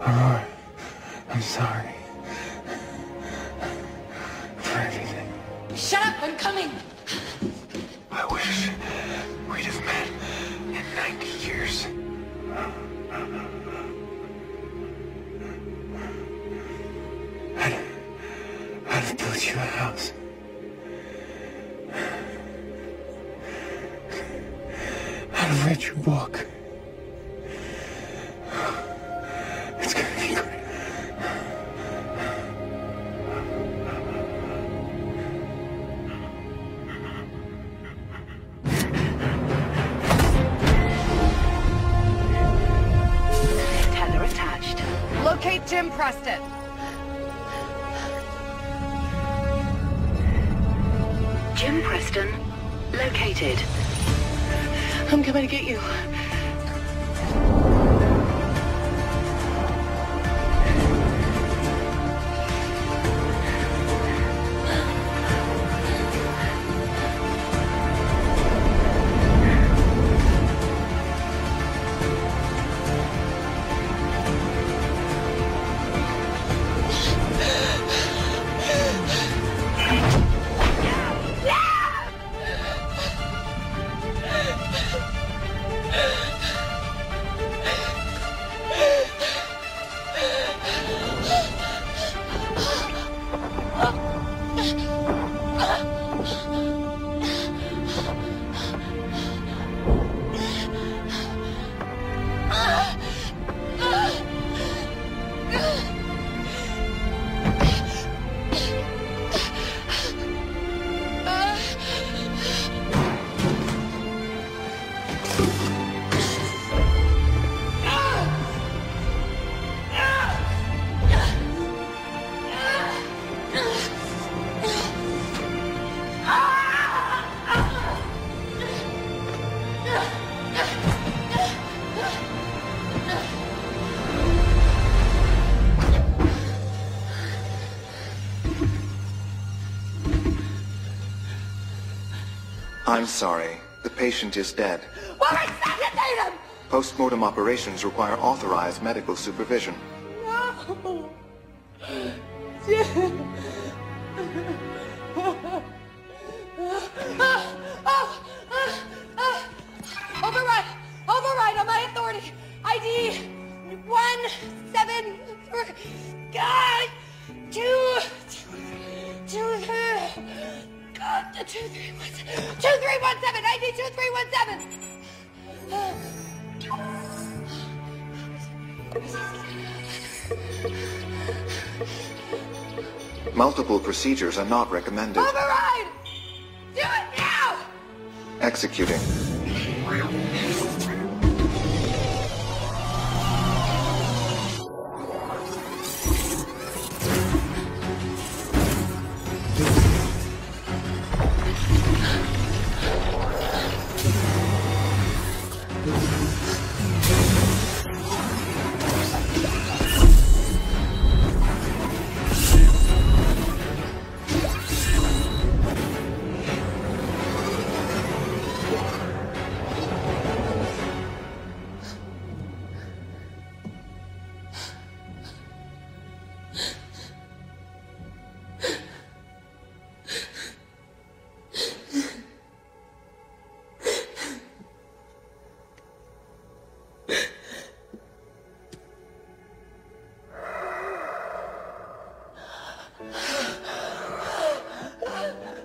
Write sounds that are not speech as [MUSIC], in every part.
Aurora, I'm sorry. For everything. Shut up, I'm coming! I wish we'd have met in 90 years. I'd, I'd have built you a house. I'd have read your book. Locate Jim Preston. Jim Preston located. I'm coming to get you. I'm sorry. The patient is dead. Well, resuscitate him! Post-mortem operations require authorized medical supervision. No! Override! Override on my authority! ID one seven three God two two two three God two three one seven two two three one seven Multiple procedures are not recommended. Override! Do it now! Executing.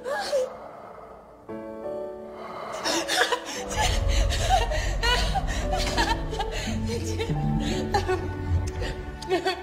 [LAUGHS] You